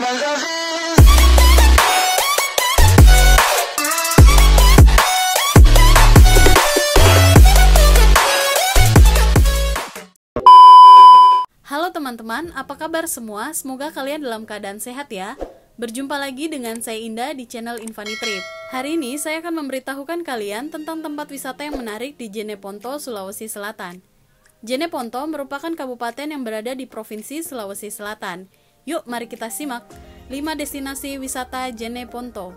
Halo teman-teman, apa kabar semua? Semoga kalian dalam keadaan sehat ya. Berjumpa lagi dengan saya Indah di channel Infani Trip. Hari ini saya akan memberitahukan kalian tentang tempat wisata yang menarik di Jeneponto, Sulawesi Selatan. Jeneponto merupakan kabupaten yang berada di Provinsi Sulawesi Selatan. Yuk, mari kita simak 5 destinasi wisata Jeneponto.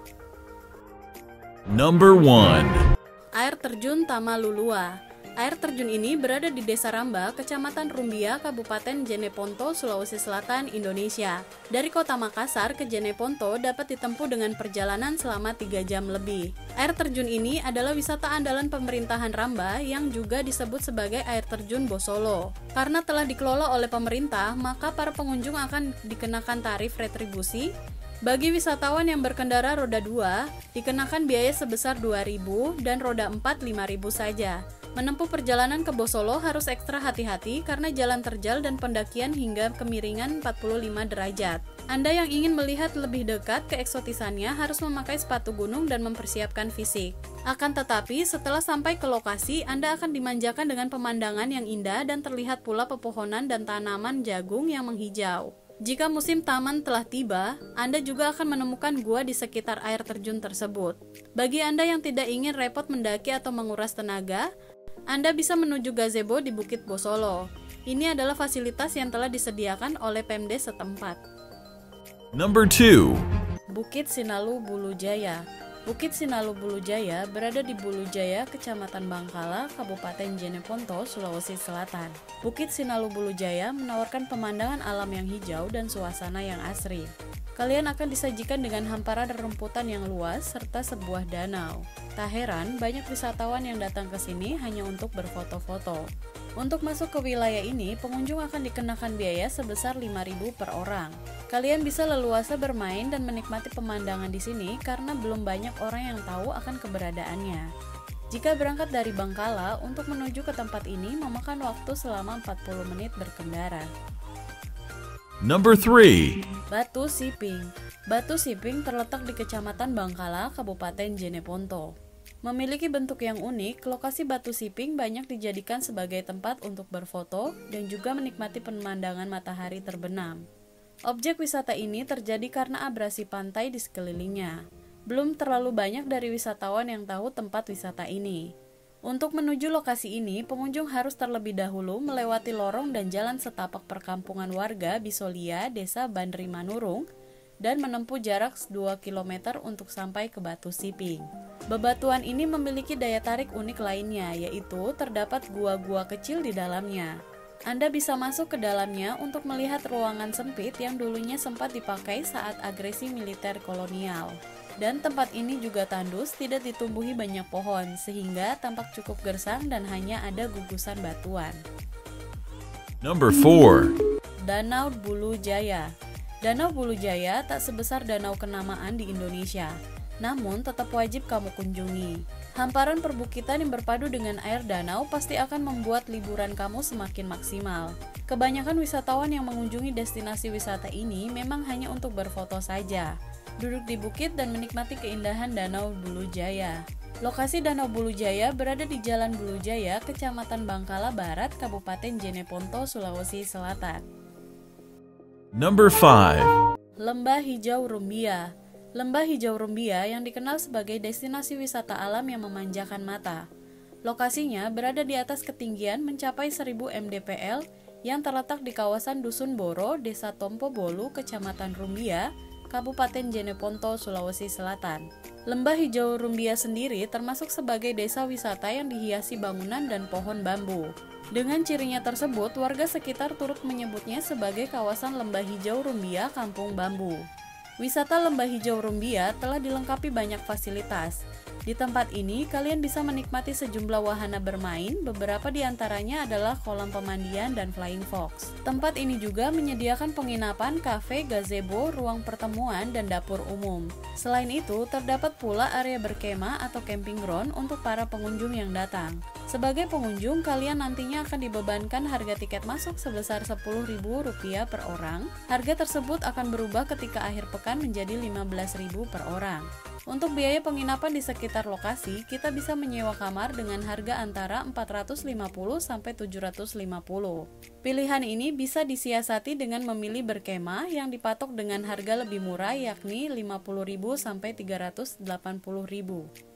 Number 1. Air terjun Tamalulua. Air terjun ini berada di Desa Ramba, Kecamatan Rumbia, Kabupaten Jeneponto, Sulawesi Selatan, Indonesia. Dari kota Makassar ke Jeneponto dapat ditempuh dengan perjalanan selama 3 jam lebih. Air terjun ini adalah wisata andalan pemerintahan Ramba yang juga disebut sebagai air terjun Bosolo. Karena telah dikelola oleh pemerintah, maka para pengunjung akan dikenakan tarif retribusi bagi wisatawan yang berkendara roda 2, dikenakan biaya sebesar 2.000 dan roda 4 5.000 saja. Menempuh perjalanan ke Bosolo harus ekstra hati-hati karena jalan terjal dan pendakian hingga kemiringan 45 derajat. Anda yang ingin melihat lebih dekat keeksotisannya harus memakai sepatu gunung dan mempersiapkan fisik. Akan tetapi, setelah sampai ke lokasi, Anda akan dimanjakan dengan pemandangan yang indah dan terlihat pula pepohonan dan tanaman jagung yang menghijau. Jika musim taman telah tiba, Anda juga akan menemukan gua di sekitar air terjun tersebut. Bagi Anda yang tidak ingin repot mendaki atau menguras tenaga, anda bisa menuju gazebo di Bukit Bosolo. Ini adalah fasilitas yang telah disediakan oleh Pemda setempat. Number 2. Bukit Sinalu Bulu Jaya. Bukit Sinalu Bulu Jaya berada di Bulu Jaya, Kecamatan Bangkala, Kabupaten Jeneponto, Sulawesi Selatan. Bukit Sinalu Bulu Jaya menawarkan pemandangan alam yang hijau dan suasana yang asri. Kalian akan disajikan dengan hamparan rumputan yang luas serta sebuah danau. Tak heran, banyak wisatawan yang datang ke sini hanya untuk berfoto-foto. Untuk masuk ke wilayah ini, pengunjung akan dikenakan biaya sebesar 5.000 per orang. Kalian bisa leluasa bermain dan menikmati pemandangan di sini karena belum banyak orang yang tahu akan keberadaannya. Jika berangkat dari Bangkala, untuk menuju ke tempat ini memakan waktu selama 40 menit berkendara. Number 3. Batu Siping Batu Siping terletak di Kecamatan Bangkala, Kabupaten Jeneponto. Memiliki bentuk yang unik, lokasi Batu Siping banyak dijadikan sebagai tempat untuk berfoto dan juga menikmati pemandangan matahari terbenam. Objek wisata ini terjadi karena abrasi pantai di sekelilingnya. Belum terlalu banyak dari wisatawan yang tahu tempat wisata ini. Untuk menuju lokasi ini, pengunjung harus terlebih dahulu melewati lorong dan jalan setapak perkampungan warga Bisolia, Desa Bandri Manurung, dan menempuh jarak 2 km untuk sampai ke Batu Siping. Bebatuan ini memiliki daya tarik unik lainnya, yaitu terdapat gua-gua kecil di dalamnya. Anda bisa masuk ke dalamnya untuk melihat ruangan sempit yang dulunya sempat dipakai saat agresi militer kolonial. Dan tempat ini juga tandus, tidak ditumbuhi banyak pohon, sehingga tampak cukup gersang dan hanya ada gugusan batuan. Number 4. Danau Bulu Jaya Danau Bulu Jaya tak sebesar danau kenamaan di Indonesia, namun tetap wajib kamu kunjungi. Hamparan perbukitan yang berpadu dengan air danau pasti akan membuat liburan kamu semakin maksimal. Kebanyakan wisatawan yang mengunjungi destinasi wisata ini memang hanya untuk berfoto saja, duduk di bukit dan menikmati keindahan Danau Bulu Jaya. Lokasi Danau Bulu Jaya berada di Jalan Bulu Jaya, Kecamatan Bangkala Barat, Kabupaten Jeneponto, Sulawesi Selatan. Number 5. Lembah Hijau Rumbia Lembah Hijau Rumbia yang dikenal sebagai destinasi wisata alam yang memanjakan mata. Lokasinya berada di atas ketinggian mencapai 1000 mdpl yang terletak di kawasan Dusun Boro, Desa Tompo Bolu, Kecamatan Rumbia, Kabupaten Jeneponto, Sulawesi Selatan. Lembah Hijau Rumbia sendiri termasuk sebagai desa wisata yang dihiasi bangunan dan pohon bambu. Dengan cirinya tersebut, warga sekitar turut menyebutnya sebagai kawasan Lembah Hijau Rumbia Kampung Bambu. Wisata Lembah Hijau Rumbia telah dilengkapi banyak fasilitas, di tempat ini, kalian bisa menikmati sejumlah wahana bermain, beberapa di antaranya adalah kolam pemandian dan flying fox. Tempat ini juga menyediakan penginapan, kafe, gazebo, ruang pertemuan, dan dapur umum. Selain itu, terdapat pula area berkemah atau camping ground untuk para pengunjung yang datang. Sebagai pengunjung, kalian nantinya akan dibebankan harga tiket masuk sebesar Rp10.000 per orang. Harga tersebut akan berubah ketika akhir pekan menjadi Rp15.000 per orang. Untuk biaya penginapan di sekitar lokasi, kita bisa menyewa kamar dengan harga antara 450 sampai 750. Pilihan ini bisa disiasati dengan memilih berkemah yang dipatok dengan harga lebih murah yakni 50.000 sampai 380.000.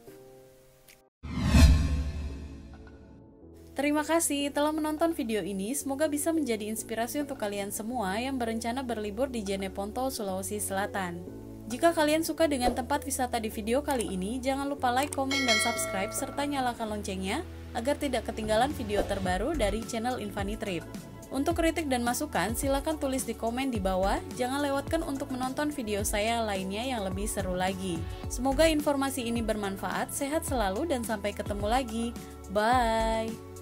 Terima kasih telah menonton video ini. Semoga bisa menjadi inspirasi untuk kalian semua yang berencana berlibur di Jeneponto, Sulawesi Selatan. Jika kalian suka dengan tempat wisata di video kali ini, jangan lupa like, komen, dan subscribe, serta nyalakan loncengnya agar tidak ketinggalan video terbaru dari channel Infani Trip. Untuk kritik dan masukan, silakan tulis di komen di bawah. Jangan lewatkan untuk menonton video saya lainnya yang lebih seru lagi. Semoga informasi ini bermanfaat, sehat selalu, dan sampai ketemu lagi. Bye!